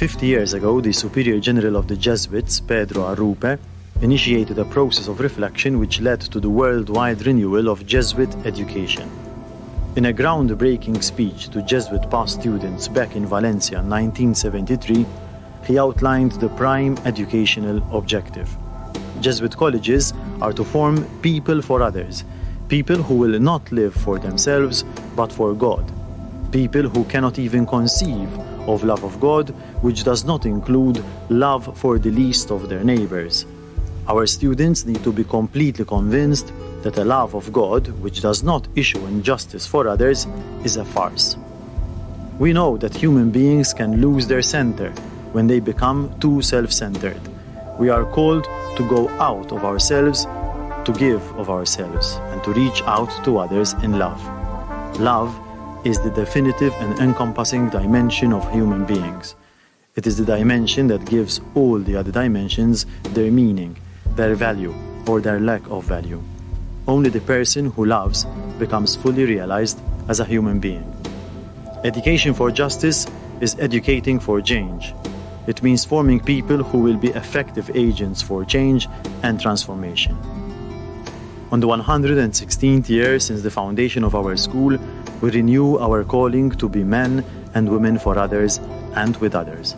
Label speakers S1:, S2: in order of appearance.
S1: 50 years ago, the Superior General of the Jesuits, Pedro Arrupe, initiated a process of reflection which led to the worldwide renewal of Jesuit education. In a groundbreaking speech to Jesuit past students back in Valencia in 1973, he outlined the prime educational objective. Jesuit colleges are to form people for others, people who will not live for themselves but for God, people who cannot even conceive of love of God which does not include love for the least of their neighbors. Our students need to be completely convinced that a love of God which does not issue injustice for others is a farce. We know that human beings can lose their center when they become too self centered. We are called to go out of ourselves, to give of ourselves, and to reach out to others in love. Love is the definitive and encompassing dimension of human beings. It is the dimension that gives all the other dimensions their meaning, their value, or their lack of value. Only the person who loves becomes fully realized as a human being. Education for justice is educating for change. It means forming people who will be effective agents for change and transformation. On the 116th year since the foundation of our school, we renew our calling to be men and women for others and with others.